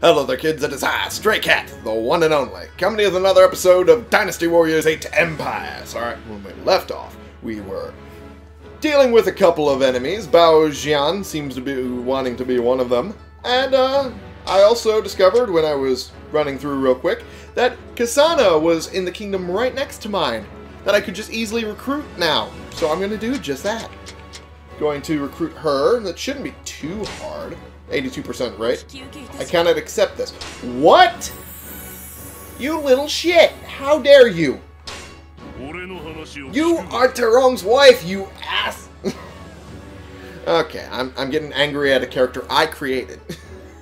Hello there, kids. It is I, Stray Cat, the one and only, coming to with another episode of Dynasty Warriors 8 Empires. Alright, when we left off, we were dealing with a couple of enemies. Bao Jian seems to be wanting to be one of them. And, uh, I also discovered when I was running through real quick that Kasana was in the kingdom right next to mine that I could just easily recruit now. So I'm going to do just that. Going to recruit her. That shouldn't be too hard. 82% right? I cannot accept this. What? You little shit! How dare you! You are Terong's wife, you ass! okay, I'm, I'm getting angry at a character I created.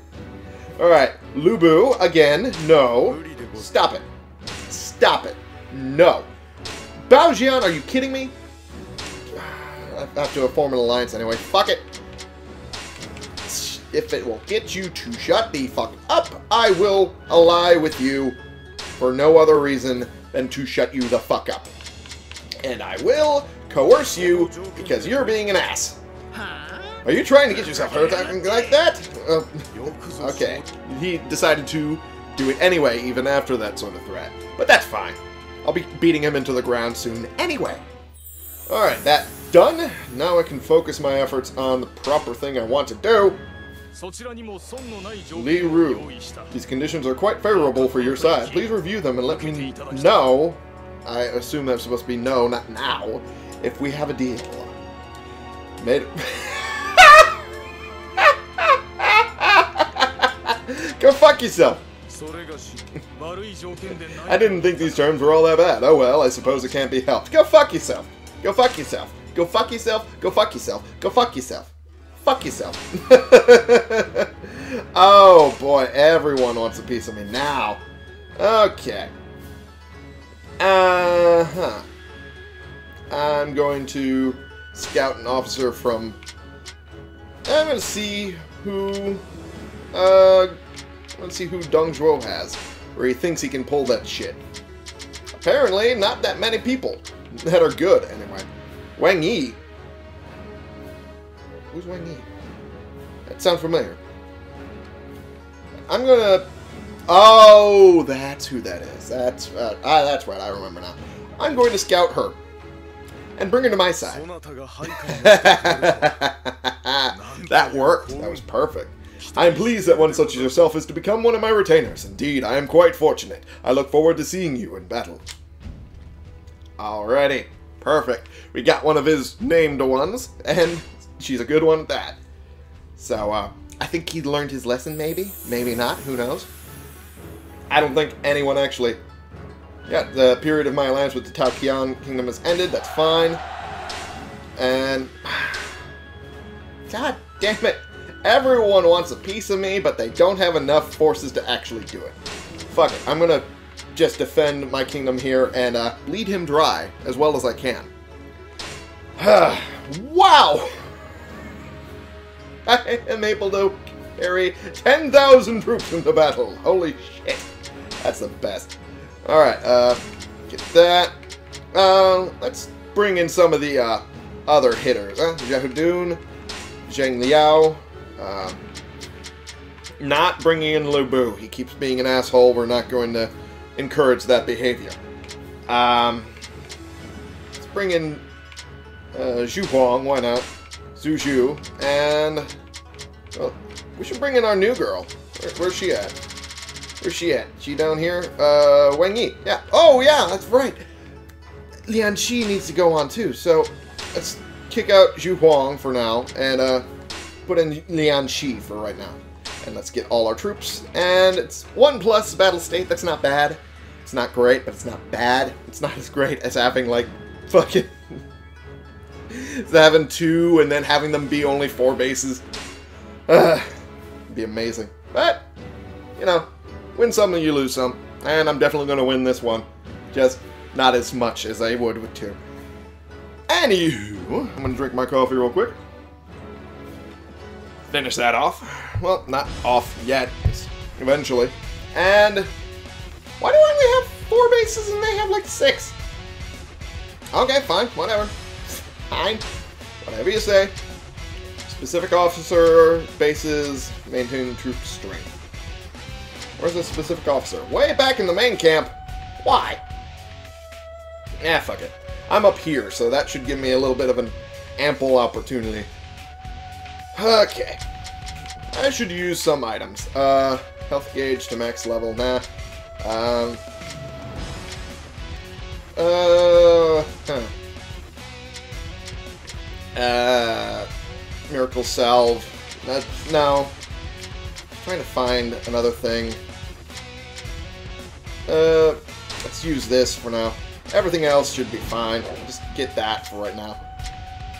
Alright, Lu Bu, again, no. Stop it. Stop it. No. Baojian, are you kidding me? I have to form an alliance anyway. Fuck it if it will get you to shut the fuck up, I will ally with you for no other reason than to shut you the fuck up. And I will coerce you because you're being an ass. Are you trying to get yourself hurt like that? Uh, okay. He decided to do it anyway, even after that sort of threat. But that's fine. I'll be beating him into the ground soon anyway. Alright, that done. Now I can focus my efforts on the proper thing I want to do, Li Ru, these conditions are quite favorable for your side. Please review them and let me know, I assume that's supposed to be no, not now, if we have a deal. Made Go fuck yourself! I didn't think these terms were all that bad. Oh well, I suppose it can't be helped. Go fuck yourself! Go fuck yourself! Go fuck yourself! Go fuck yourself! Go fuck yourself! Fuck yourself. oh boy, everyone wants a piece of me now. Okay. Uh-huh. I'm going to scout an officer from... I'm going to see who... Uh... Let's see who Dong Zhuo has. Where he thinks he can pull that shit. Apparently, not that many people that are good, anyway. Wang Yi Who's Yi? That sounds familiar. I'm gonna... Oh, that's who that is. That's uh, ah, that's right. I remember now. I'm going to scout her and bring her to my side. that worked. That was perfect. I am pleased that one such as yourself is to become one of my retainers. Indeed, I am quite fortunate. I look forward to seeing you in battle. Alrighty. Perfect. We got one of his named ones, and she's a good one at that. So, uh, I think he learned his lesson, maybe? Maybe not, who knows? I don't think anyone actually... Yeah, the period of my alliance with the Tao Qian Kingdom has ended, that's fine. And... God damn it! Everyone wants a piece of me, but they don't have enough forces to actually do it. Fuck it, I'm gonna just defend my kingdom here and uh, bleed him dry as well as I can. wow! I am able to carry 10,000 troops into battle. Holy shit. That's the best. Alright, uh, get that. Uh, let's bring in some of the, uh, other hitters, huh? Jehudun, Zhang Liao, uh, not bringing in Lu Bu. He keeps being an asshole. We're not going to encourage that behavior. Um, let's bring in uh, Xu Huang, why not? Zhu and well, we should bring in our new girl. Where, where's she at? Where's she at? She down here? Uh, Wang Yi. Yeah. Oh, yeah, that's right. Lianshi needs to go on too. So let's kick out Xu Huang for now and uh, put in Lianshi for right now. And let's get all our troops. And it's 1 plus battle state. That's not bad. It's not great, but it's not bad. It's not as great as having, like, fucking having two and then having them be only four bases. Uh, be amazing. But, you know, win some and you lose some. And I'm definitely going to win this one. Just not as much as I would with two. Anywho, I'm going to drink my coffee real quick. Finish that off. Well, not off yet. Eventually. And why do I only have four bases and they have like six? Okay, fine, whatever. Fine. Whatever you say. Specific officer, bases, maintain troop strength. Where's the specific officer? Way back in the main camp. Why? Yeah, fuck it. I'm up here, so that should give me a little bit of an ample opportunity. Okay. I should use some items. Uh, health gauge to max level. Nah. Um. Uh. Huh. Uh. Miracle salve. No. trying to find another thing. Uh, let's use this for now. Everything else should be fine. Just get that for right now.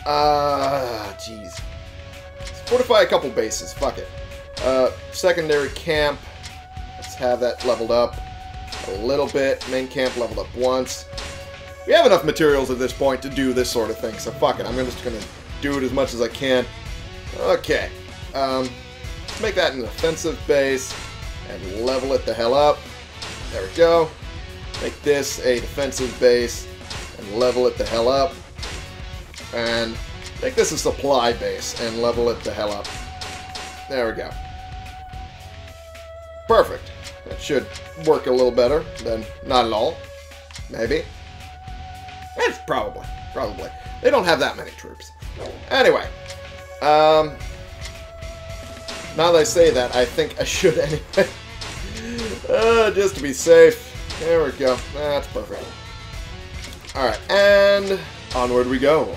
Ah, uh, jeez. Fortify a couple bases. Fuck it. Uh, secondary camp. Let's have that leveled up a little bit. Main camp leveled up once. We have enough materials at this point to do this sort of thing, so fuck it. I'm just gonna do it as much as I can. Okay. Um, let's make that an offensive base and level it the hell up. There we go. Make this a defensive base and level it the hell up. And make this a supply base and level it the hell up. There we go. Perfect. That should work a little better than not at all. Maybe. It's probably. Probably. They don't have that many troops. Anyway. Um, now that I say that, I think I should anyway. uh, just to be safe. There we go. That's perfect. Alright, and onward we go.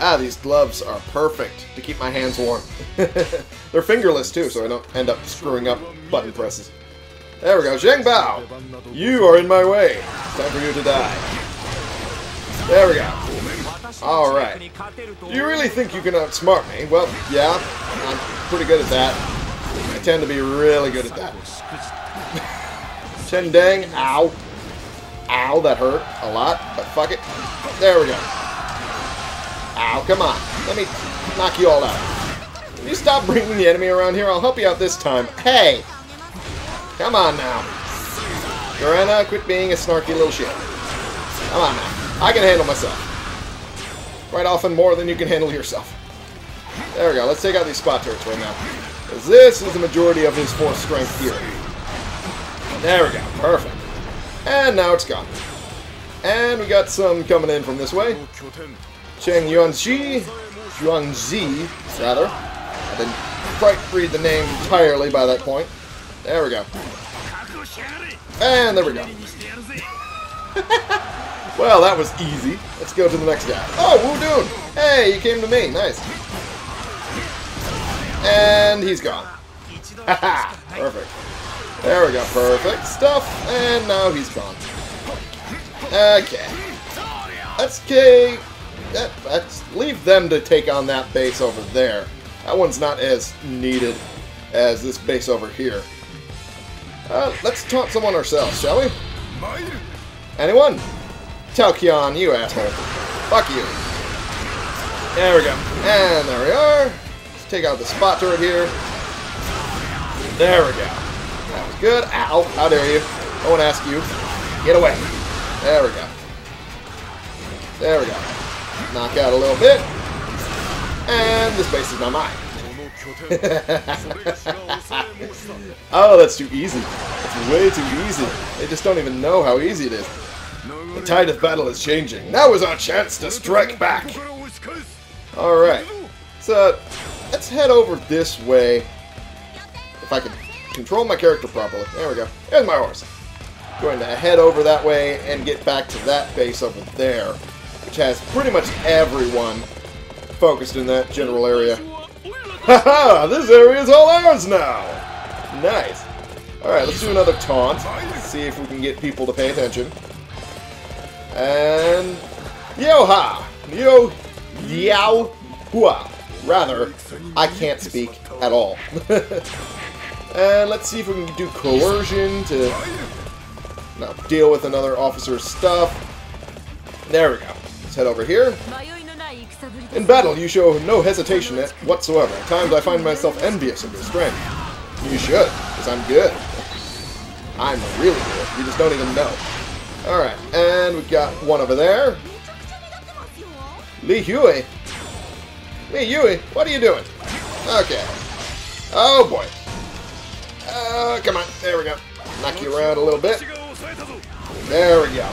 Ah, these gloves are perfect to keep my hands warm. They're fingerless too, so I don't end up screwing up button presses. There we go. Zheng Bao! You are in my way. It's time for you to die. There we go. Alright. Do you really think you can outsmart me? Well, yeah. I'm pretty good at that. I tend to be really good at that. Chen Dang, ow. Ow, that hurt a lot, but fuck it. There we go. Ow, come on. Let me knock you all out. Can you stop bringing the enemy around here? I'll help you out this time. Hey! Come on now. Garena, quit being a snarky little shit. Come on now. I can handle myself. Quite often more than you can handle yourself. There we go. Let's take out these spot turrets right now. Because this is the majority of his force strength here. There we go. Perfect. And now it's gone. And we got some coming in from this way. Cheng Yuanxi, Yuanxi, rather. I didn't quite read the name entirely by that point. There we go. And there we go. well, that was easy. Let's go to the next guy. Oh, Dun! Hey, you came to me. Nice. And he's gone. Haha, perfect. There we go, perfect stuff. And now he's gone. Okay. Let's okay. Let's leave them to take on that base over there. That one's not as needed as this base over here. Uh, let's taunt someone ourselves, shall we? Anyone? Tao Qian, you asshole. Fuck you. There we go. And there we are. Let's take out the spot turret here. There we go. That was good. Ow. How dare you. I won't ask you. Get away. There we go. There we go. Knock out a little bit. And this base is now mine. oh, that's too easy. That's way too easy. They just don't even know how easy it is. The tide of battle is changing. Now is our chance to strike back. Alright. So, let's head over this way. If I can control my character properly. There we go. There's my horse. Going to head over that way and get back to that base over there, which has pretty much everyone focused in that general area. Haha! this area is all ours now! Nice. Alright, let's do another taunt. See if we can get people to pay attention. And... Yo-ha! Yo... Yao... Hua. Rather, I can't speak at all. And let's see if we can do coercion to no, deal with another officer's stuff. There we go. Let's head over here. In battle, you show no hesitation whatsoever. At times, I find myself envious of your strength. You should, because I'm good. I'm really good. You just don't even know. Alright, and we got one over there. Lee Hui. Lee Hui, what are you doing? Okay. Oh boy. Uh, come on. There we go. Knock you around a little bit. There we go.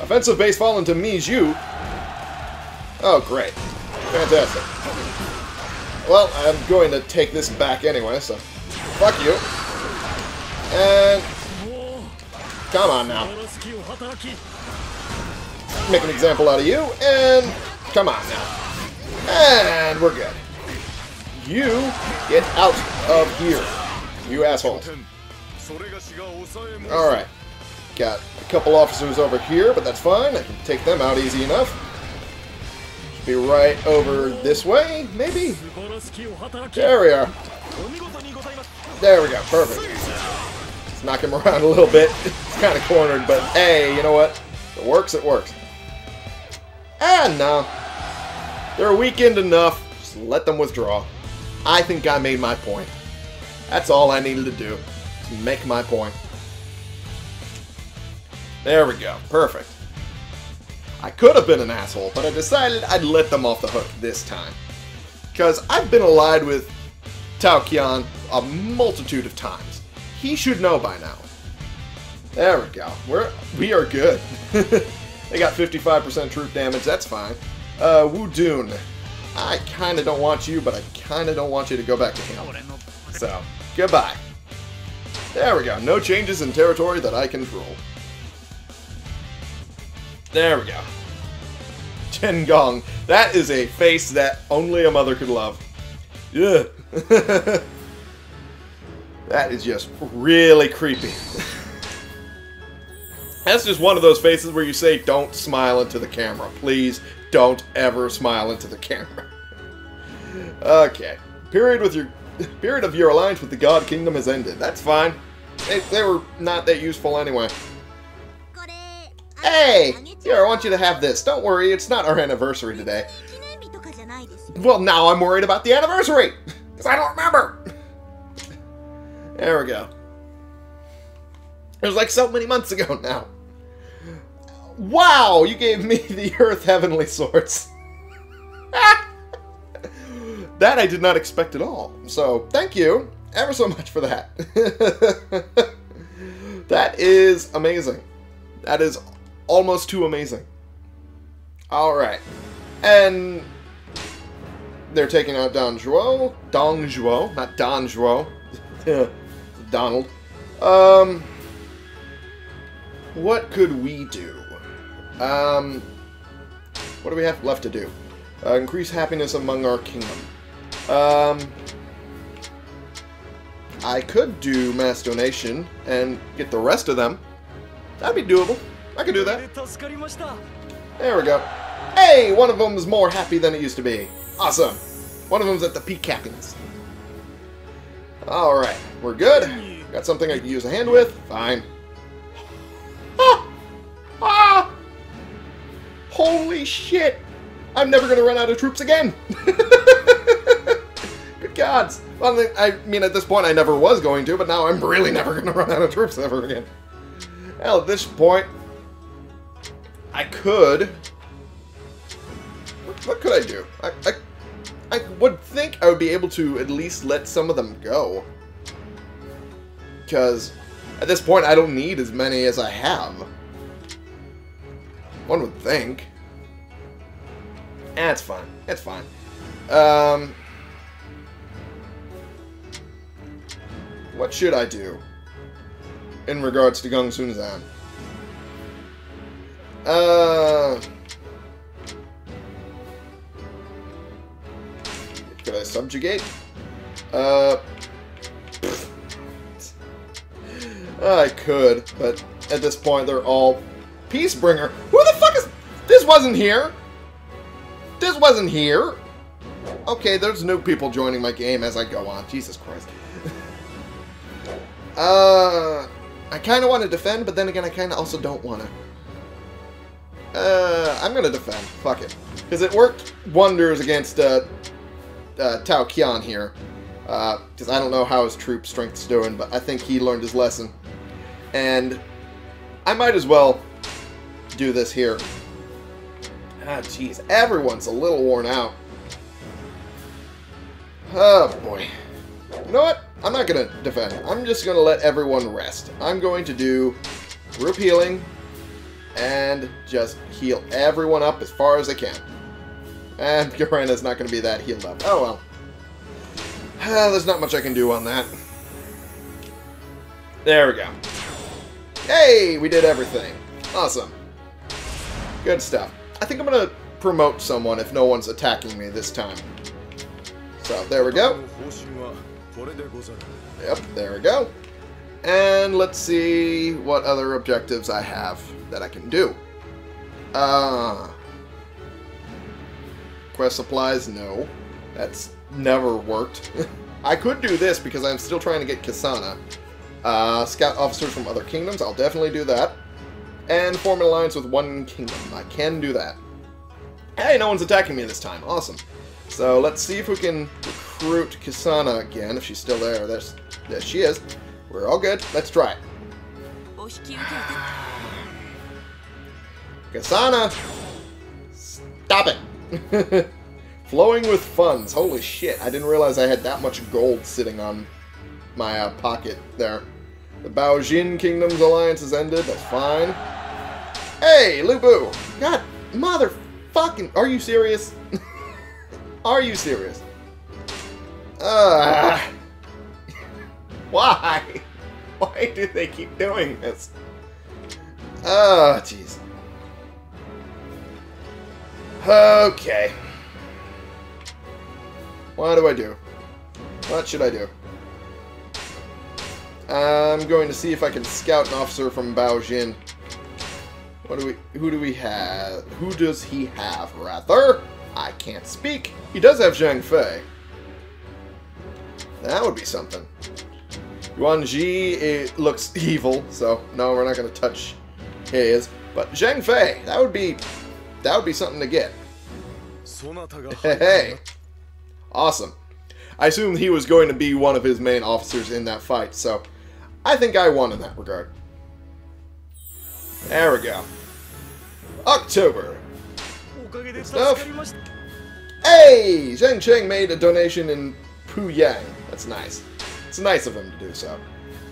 Offensive base fallen to Miju. Oh, great. Fantastic. Well, I'm going to take this back anyway, so fuck you. And come on now. Make an example out of you, and come on now. And we're good. You get out of here, you asshole. Alright. Got a couple officers over here, but that's fine. I can take them out easy enough. Should be right over this way, maybe? There we are. There we go, perfect. Let's knock him around a little bit. It's kind of cornered, but hey, you know what? If it works, it works. And no. They're weakened enough. Just let them withdraw. I think I made my point. That's all I needed to do. To make my point. There we go. Perfect. I could have been an asshole, but I decided I'd let them off the hook this time. Because I've been allied with Tao a multitude of times. He should know by now. There we go. We're, we are good. they got 55% troop damage. That's fine. Uh, Wu Dun. I kind of don't want you, but I kind of don't want you to go back to him. So, goodbye. There we go. No changes in territory that I control. There we go. Chen Gong. That is a face that only a mother could love. Yeah. that is just really creepy. That's just one of those faces where you say, don't smile into the camera. Please don't ever smile into the camera. okay. Period with your period of your alliance with the God Kingdom has ended. That's fine. They, they were not that useful anyway. Hey! Here, I want you to have this. Don't worry, it's not our anniversary today. Well, now I'm worried about the anniversary! Because I don't remember! There we go. It was like so many months ago now. Wow! You gave me the Earth Heavenly Swords. that I did not expect at all. So, thank you ever so much for that. that is amazing. That is almost too amazing. Alright. And they're taking out Don Juo. Dong Zhuo, not Don Juo. Donald. Um, what could we do? Um, what do we have left to do? Uh, increase happiness among our kingdom. Um, I could do mass donation and get the rest of them. That'd be doable. I could do that. There we go. Hey, one of them is more happy than it used to be. Awesome. One of them's at the peak happiness. Alright, we're good. Got something I can use a hand with? Fine. Ah! Ah! Holy shit! I'm never gonna run out of troops again! Good gods! Well, I mean, at this point I never was going to, but now I'm really never gonna run out of troops ever again. Hell, at this point, I could... What, what could I do? I, I, I would think I would be able to at least let some of them go. Because at this point I don't need as many as I have. One would think. That's eh, fine. That's fine. Um, what should I do in regards to Gongsun Zan? Uh, I subjugate? Uh, I could, but at this point they're all Peacebringer. Who the fuck is... This wasn't here. This wasn't here. Okay, there's new people joining my game as I go on. Jesus Christ. uh, I kind of want to defend, but then again, I kind of also don't want to. Uh, I'm going to defend. Fuck it. Because it worked wonders against uh, uh, Tao Qian here. Because uh, I don't know how his troop strength's doing, but I think he learned his lesson. And I might as well do this here. Ah, jeez. Everyone's a little worn out. Oh, boy. You know what? I'm not going to defend. I'm just going to let everyone rest. I'm going to do group healing and just heal everyone up as far as I can. And Garena's not going to be that healed up. Oh well. Uh, there's not much I can do on that. There we go. Hey, we did everything. Awesome. Good stuff. I think I'm going to promote someone if no one's attacking me this time. So, there we go. Yep, there we go. And let's see what other objectives I have that I can do. Uh, quest supplies, no. That's never worked. I could do this because I'm still trying to get Kasana. Uh, scout officers from other kingdoms, I'll definitely do that. And form an alliance with one kingdom, I can do that. Hey, no one's attacking me this time, awesome. So let's see if we can recruit Kasana again, if she's still there. There's, there she is. We're all good, let's try it. Kasana! Stop it! Flowing with funds. Holy shit, I didn't realize I had that much gold sitting on my uh, pocket there. The Baojin Kingdom's alliance has ended, that's fine. Hey, Lu Bu! God, motherfucking... Are you serious? are you serious? Uh, why? Why do they keep doing this? Oh, jeez. Okay. What do I do? What should I do? I'm going to see if I can scout an officer from Baojin. What do we? Who do we have? Who does he have? Rather, I can't speak. He does have Zhang Fei. That would be something. Yuan Ji it looks evil, so no, we're not going to touch his. But Zhang Fei, that would be that would be something to get. Hey, awesome. I assumed he was going to be one of his main officers in that fight, so I think I won in that regard. There we go. October. Good stuff. Hey! Zheng Cheng made a donation in Puyang. That's nice. It's nice of him to do so.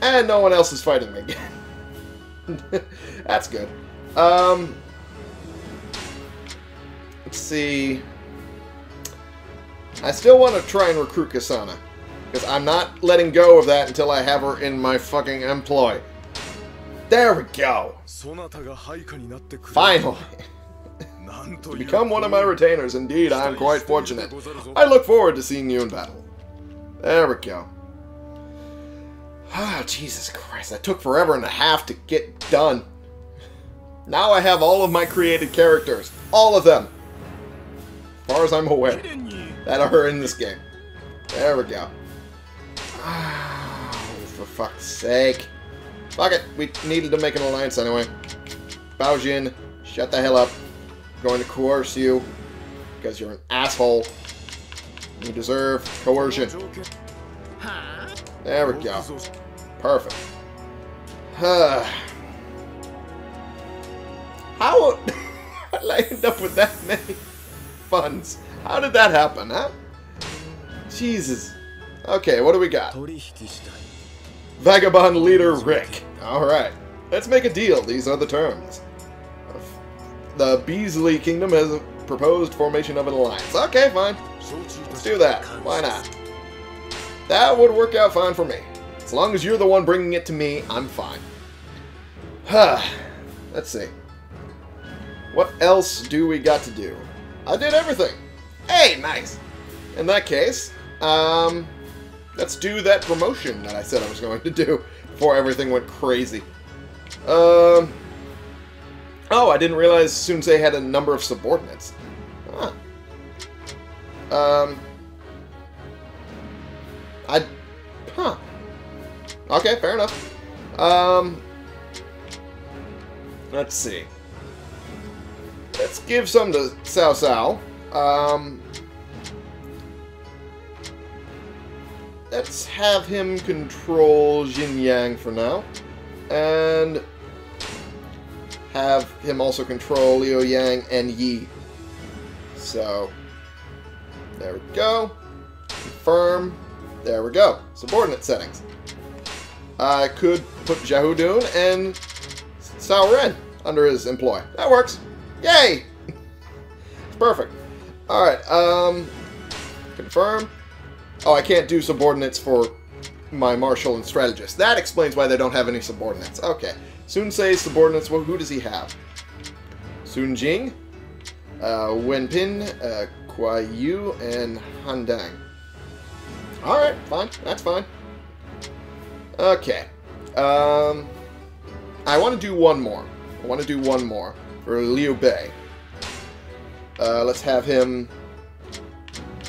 And no one else is fighting me again. That's good. Um, let's see. I still want to try and recruit Kasana. Because I'm not letting go of that until I have her in my fucking employ. There we go. Finally. to become one of my retainers, indeed, I am quite fortunate. I look forward to seeing you in battle. There we go. Ah, oh, Jesus Christ, that took forever and a half to get done. Now I have all of my created characters. All of them. As far as I'm aware. That are in this game. There we go. Oh, for fuck's sake. Fuck it. We needed to make an alliance anyway. Baojin, shut the hell up. I'm going to coerce you because you're an asshole. You deserve coercion. There we go. Perfect. Huh. How I end up with that many funds? How did that happen, huh? Jesus. Okay, what do we got? Vagabond leader Rick. Alright. Let's make a deal. These are the terms. The Beasley Kingdom has proposed formation of an alliance. Okay, fine. Let's do that. Why not? That would work out fine for me. As long as you're the one bringing it to me, I'm fine. Huh. Let's see. What else do we got to do? I did everything. Hey, nice. In that case, um, let's do that promotion that I said I was going to do before everything went crazy. Um, oh, I didn't realize Sun Ce had a number of subordinates. Huh. Um, I, huh. Okay, fair enough. Um, let's see. Let's give some to Cao Cao. Um, let's have him control Jin Yang for now. And have him also control Liu Yang and Yi. So, there we go. Confirm. There we go. Subordinate settings. I could put Xiahou Dun and Cao Ren under his employ. That works. Yay! perfect. Alright, um... Confirm. Oh, I can't do subordinates for my marshal and strategist. That explains why they don't have any subordinates. Okay. Sun Ce's subordinates, well, who does he have? Sun Jing, uh, Wen Pin, uh, Kuai Yu, and Han Dang. Alright, fine. That's fine. Okay. Um, I want to do one more. I want to do one more for Liu Bei. Uh, let's have him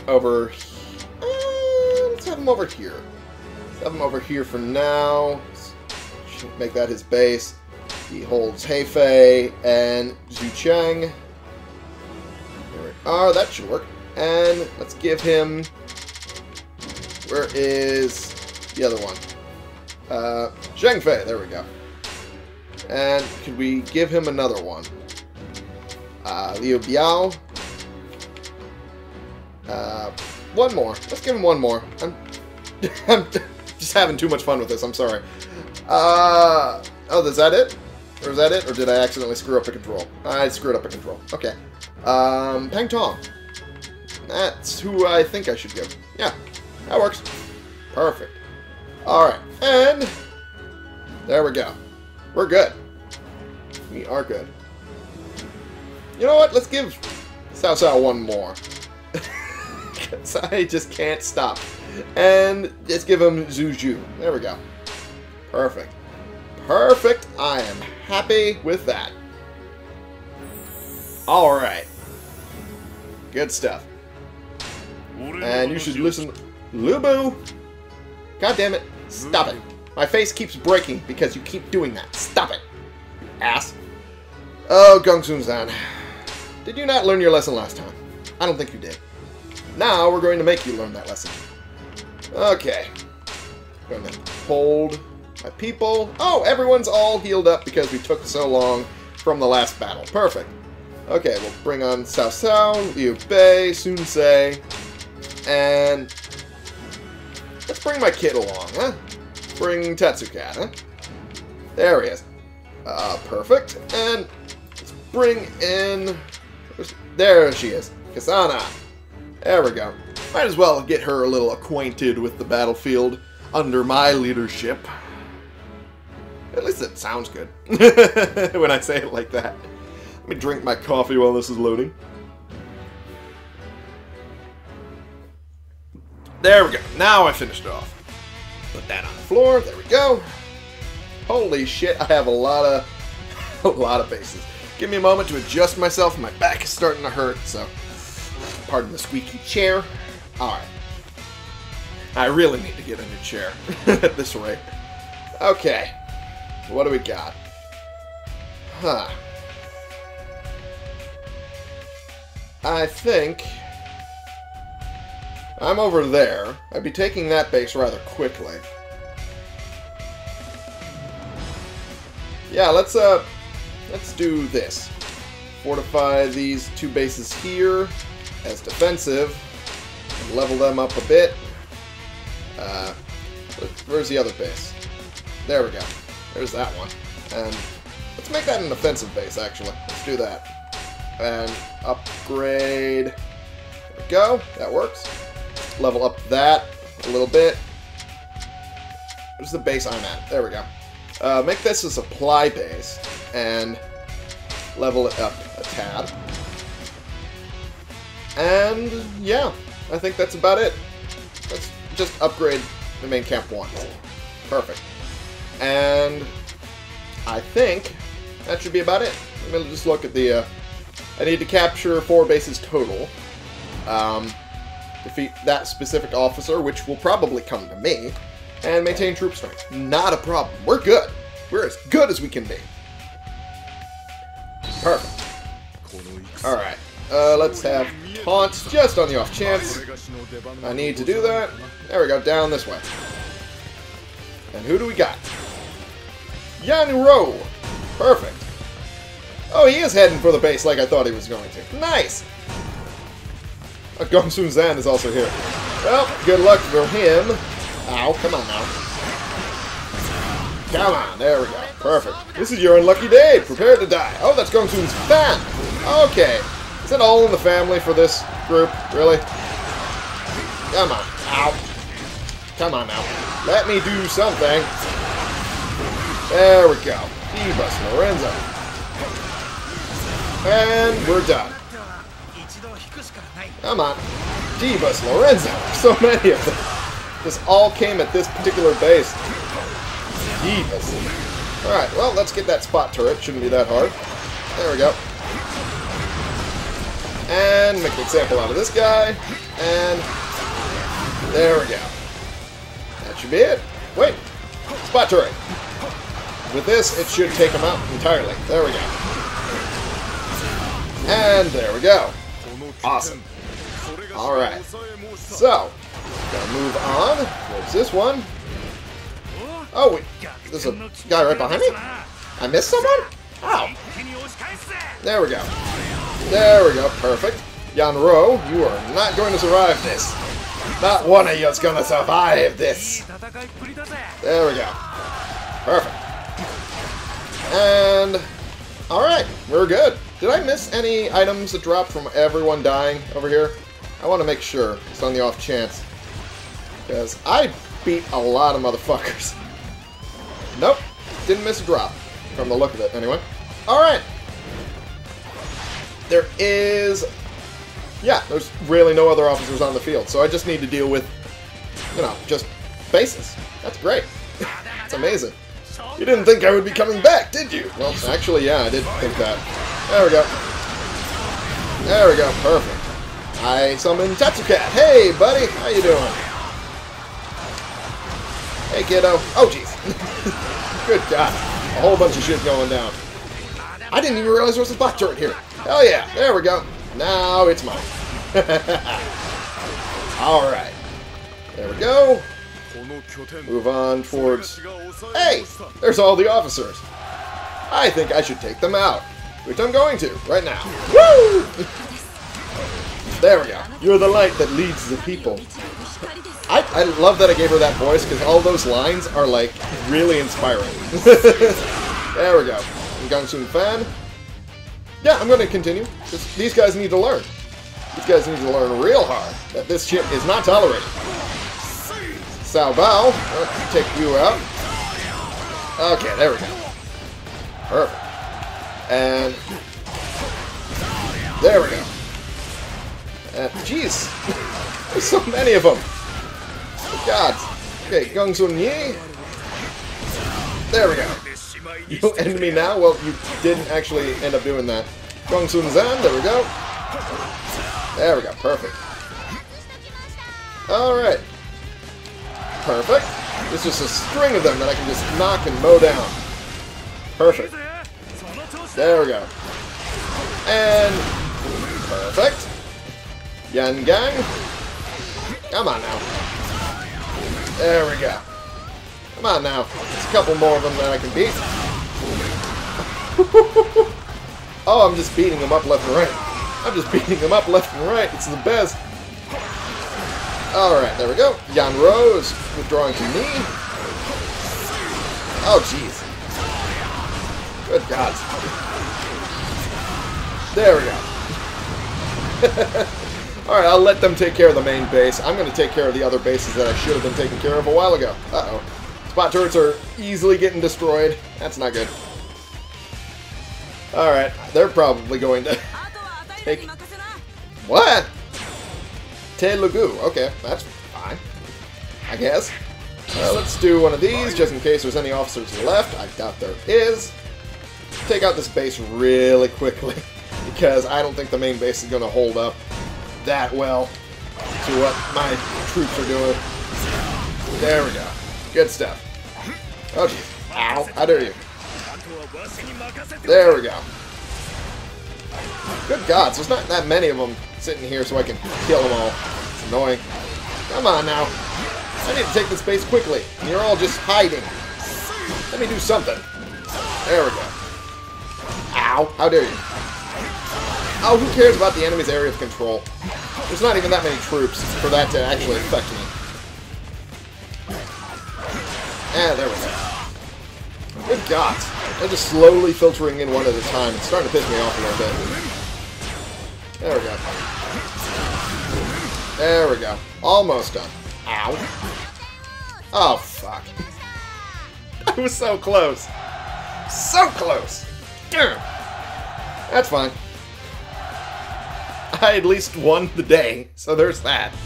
over... Uh, let's have him over here. Let's have him over here for now. Let's make that his base. He holds Hefei and Zhucheng. There we are. That should work. And let's give him... Where is the other one? Uh, Zheng There we go. And could we give him another one? Uh, Liu Biao. Uh, one more. Let's give him one more. I'm, I'm just having too much fun with this. I'm sorry. Uh, oh, is that it? Or is that it? Or did I accidentally screw up a control? I screwed up a control. Okay. Um, Pang Tong. That's who I think I should give. Yeah, that works. Perfect. Alright, and there we go. We're good. We are good. You know what? Let's give Cao one more. I just can't stop. And let's give him Zhu. There we go. Perfect. Perfect. I am happy with that. Alright. Good stuff. And you should listen... Lu Bu! God damn it. Stop it. My face keeps breaking because you keep doing that. Stop it. Ass. Oh, Gongsun Zan. Did you not learn your lesson last time? I don't think you did. Now we're going to make you learn that lesson. Okay. I'm going to hold my people. Oh, everyone's all healed up because we took so long from the last battle. Perfect. Okay, we'll bring on Cao Cao, Liu Bei, Sun Ce, and let's bring my kid along, huh? Bring Tetsukat, huh? There he is. Uh, perfect. And let's bring in... There she is. Kasana. There we go. Might as well get her a little acquainted with the battlefield under my leadership. At least it sounds good when I say it like that. Let me drink my coffee while this is loading. There we go. Now I finished it off. Put that on the floor. There we go. Holy shit, I have a lot of a lot of bases. Give me a moment to adjust myself. My back is starting to hurt, so pardon the squeaky chair. Alright. I really need to get a new chair at this rate. Okay. What do we got? Huh. I think... I'm over there. I'd be taking that base rather quickly. Yeah, let's, uh... Let's do this. Fortify these two bases here as defensive. Level them up a bit. Uh, where's the other base? There we go. There's that one. And let's make that an offensive base, actually. Let's do that. And upgrade. There we go. That works. Level up that a little bit. Where's the base I'm at? There we go. Uh, make this a supply base and level it up a tad. And yeah, I think that's about it. Let's just upgrade the main camp once. Perfect. And I think that should be about it. Me just look at the... Uh, I need to capture four bases total. Um, defeat that specific officer, which will probably come to me, and maintain troop strength. Not a problem. We're good. We're as good as we can be. Perfect. Alright. Uh, let's have taunts just on the off chance. I need to do that. There we go, down this way. And who do we got? Yan Ro. Perfect. Oh, he is heading for the base like I thought he was going to. Nice! Uh, Gongsun Zan is also here. Well, good luck for him. Ow, come on now. Come on, there we go. Perfect. This is your unlucky day. Prepare to die. Oh, that's Gong fan. Okay. Is it all in the family for this group? Really? Come on. Ow. Come on now. Let me do something. There we go. Phoebus Lorenzo. And we're done. Come on. Divas, Lorenzo. So many of them. This all came at this particular base. Divas. Alright, well, let's get that spot turret. Shouldn't be that hard. There we go. And make an example out of this guy. And there we go. That should be it. Wait. Spot turret. With this, it should take him out entirely. There we go. And there we go. Awesome. Alright. So, gotta move on. Where's this one? Oh, wait. There's a guy right behind me? I missed someone? Ow. There we go. There we go. Perfect. Yanro, you are not going to survive this. Not one of you is gonna survive this. There we go. Perfect. And... Alright, we're good. Did I miss any items that dropped from everyone dying over here? I want to make sure, just on the off chance. Because I beat a lot of motherfuckers. Nope, didn't miss a drop. From the look of it, anyway. Alright. There is... Yeah, there's really no other officers on the field, so I just need to deal with, you know, just bases. That's great. It's amazing. You didn't think I would be coming back, did you? Well, actually, yeah, I did think that. There we go. There we go, perfect. I summoned Tatsucat. Hey, buddy, how you doing? Hey, kiddo. Oh, jeez. Good God. A whole bunch of shit going down. I didn't even realize there was a spot turret here. Hell yeah, there we go. Now it's mine. Alright. There we go. Move on towards... Hey! There's all the officers. I think I should take them out. Which I'm going to, right now. Woo! there we go. You're the light that leads the people. I, I love that I gave her that voice, because all those lines are, like, really inspiring. there we go. Gongsun fan. Yeah, I'm going to continue. These guys need to learn. These guys need to learn real hard that this shit is not tolerated. Sao Bao, oh, let's take you out. Okay, there we go. Perfect. And there we go. And jeez, there's so many of them. God. Okay, Gung Sun Yi. There we go. You end me now? Well, you didn't actually end up doing that. Gongsun Zan, there we go. There we go, perfect. Alright. Perfect. There's just a string of them that I can just knock and mow down. Perfect. There we go. And... Perfect. Yan Gang. Come on now. There we go. Come on now. There's a couple more of them that I can beat. oh, I'm just beating them up left and right. I'm just beating them up left and right. It's the best. Alright, there we go. Jan Rose withdrawing to me. Oh, jeez. Good God. There we go. Alright, I'll let them take care of the main base. I'm going to take care of the other bases that I should have been taking care of a while ago. Uh-oh. Spot turrets are easily getting destroyed. That's not good. Alright, they're probably going to take... What? Telugu. Okay, that's fine. I guess. Uh, let's do one of these, just in case there's any officers left. I doubt there is. Take out this base really quickly, because I don't think the main base is going to hold up that well to what my troops are doing. There we go. Good stuff. Oh, jeez. Ow. How dare you. There we go. Good God, so there's not that many of them sitting here so I can kill them all. It's annoying. Come on now. I need to take this base quickly. And you're all just hiding. Let me do something. There we go. Ow. How dare you. Oh, who cares about the enemy's area of control? There's not even that many troops for that to actually affect me. And there we go. Good God. They're just slowly filtering in one at a time. It's starting to piss me off a little bit. There we go. There we go. Almost done. Ow. Oh, fuck. I was so close. So close. Damn. That's fine. I at least won the day, so there's that.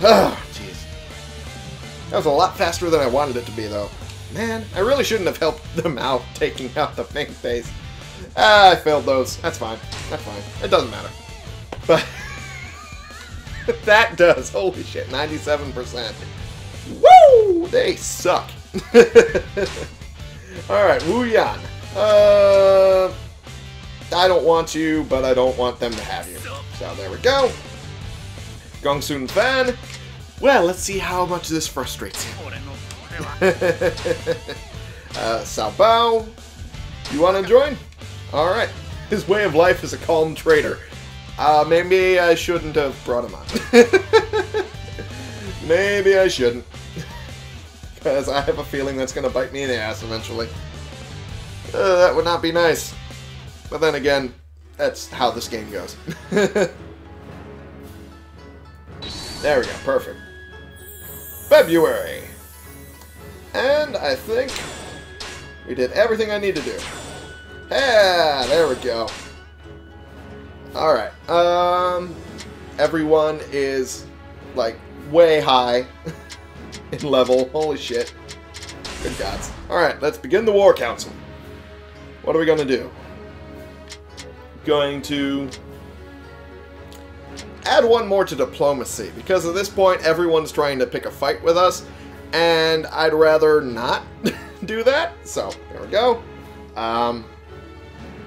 Oh, jeez. That was a lot faster than I wanted it to be, though. Man, I really shouldn't have helped them out taking out the main Face. Ah, I failed those. That's fine. That's fine. It doesn't matter. But that does. Holy shit, 97%. Woo! They suck. Alright, Wu Yan. Uh, I don't want you, but I don't want them to have you. So there we go. Gong Sun Fan. Well, let's see how much this frustrates him. uh, Sao. You want to join? Alright. His way of life is a calm trader. Uh, maybe I shouldn't have brought him on. maybe I shouldn't. Because I have a feeling that's going to bite me in the ass eventually. Uh, that would not be nice. But then again, that's how this game goes. there we go, perfect. February. And I think we did everything I need to do. Yeah, there we go. Alright, um, everyone is, like, way high in level. Holy shit. Good gods. Alright, let's begin the War Council. What are we to do? Going to add one more to diplomacy, because at this point everyone's trying to pick a fight with us, and I'd rather not do that. So, there we go. Um,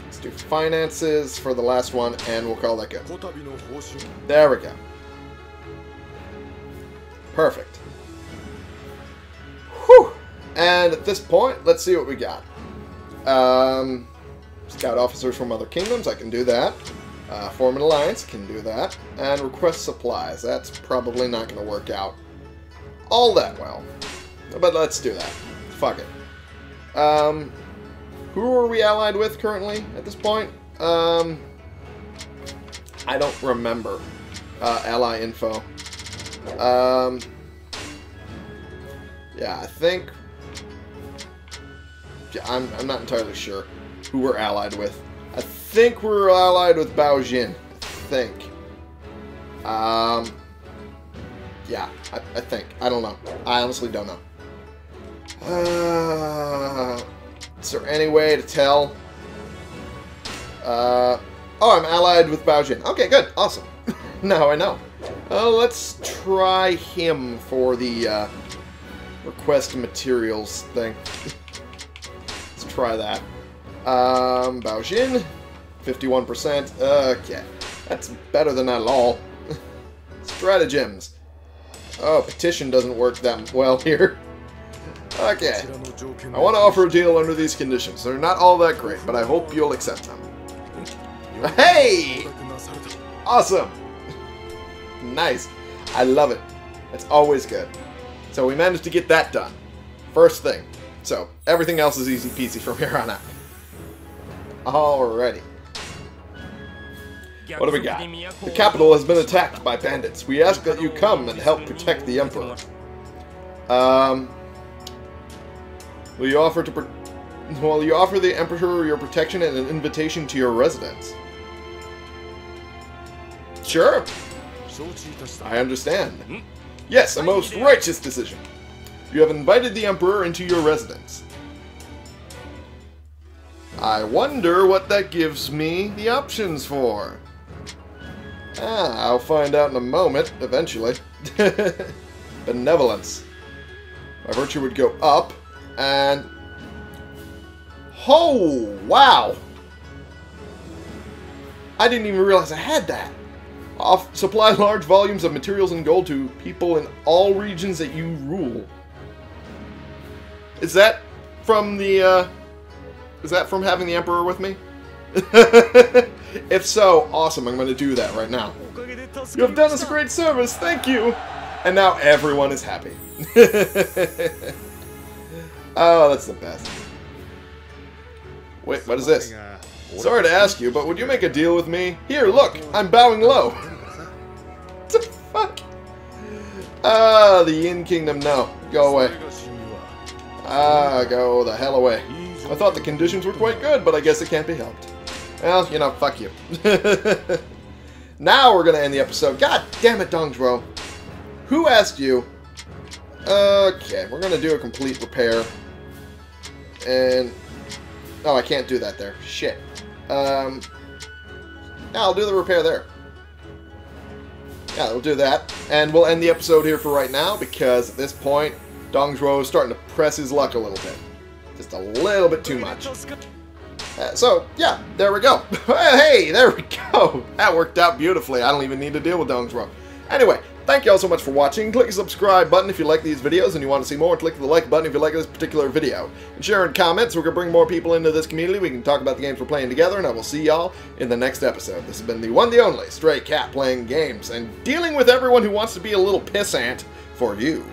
let's do finances for the last one, and we'll call that good. There we go. Perfect. Whew. And at this point, let's see what we got. Um, scout officers from other kingdoms, I can do that. Uh, form an alliance, can do that. And request supplies, that's probably not going to work out all that well. But let's do that. Fuck it. Um, who are we allied with currently at this point? Um, I don't remember. Uh, ally info. Um, yeah, I think... Yeah, I'm, I'm not entirely sure who we're allied with. I think we're allied with Bao Jin. I think. Um, yeah, I, I think. I don't know. I honestly don't know. Uh, is there any way to tell? Uh, oh, I'm allied with Bao Jin. Okay, good. Awesome. now I know. Uh, let's try him for the uh, request materials thing. let's try that. Um, Baojin, 51%. Okay, that's better than that at all. Stratagems. Oh, petition doesn't work that well here. Okay. I want to offer a deal under these conditions. They're not all that great, but I hope you'll accept them. Hey! Awesome! nice. I love it. It's always good. So we managed to get that done. First thing. So, everything else is easy peasy from here on out. Alrighty. What do we got? The capital has been attacked by bandits. We ask that you come and help protect the Emperor. Um, will you offer to... Will you offer the Emperor your protection and an invitation to your residence? Sure. I understand. Yes, a most righteous decision. You have invited the Emperor into your residence. I wonder what that gives me the options for. Ah, I'll find out in a moment, eventually. Benevolence. My virtue would go up, and... Oh, wow! I didn't even realize I had that. Off supply large volumes of materials and gold to people in all regions that you rule. Is that from the, uh... Is that from having the Emperor with me? if so, awesome. I'm going to do that right now. You have done us a great service, thank you! And now everyone is happy. oh, that's the best. Wait, what is this? Sorry to ask you, but would you make a deal with me? Here, look, I'm bowing low. what the fuck? Ah, the Yin Kingdom, no. Go away. Ah, go the hell away. I thought the conditions were quite good, but I guess it can't be helped. Well, you know, fuck you. now we're gonna end the episode. God damn it, Dong Zhuo. Who asked you? Okay, we're gonna do a complete repair. And... Oh, I can't do that there. Shit. Um... Yeah, I'll do the repair there. Yeah, we'll do that. And we'll end the episode here for right now, because at this point, Dong Zhuo is starting to press his luck a little bit. Just a little bit too much. Uh, so, yeah, there we go. hey, there we go. That worked out beautifully. I don't even need to deal with Dong Zhuo. Anyway, thank you all so much for watching. Click the subscribe button if you like these videos and you want to see more. Click the like button if you like this particular video. And share in comments. We're going to bring more people into this community. We can talk about the games we're playing together, and I will see y'all in the next episode. This has been the one, the only Stray Cat playing games and dealing with everyone who wants to be a little pissant for you.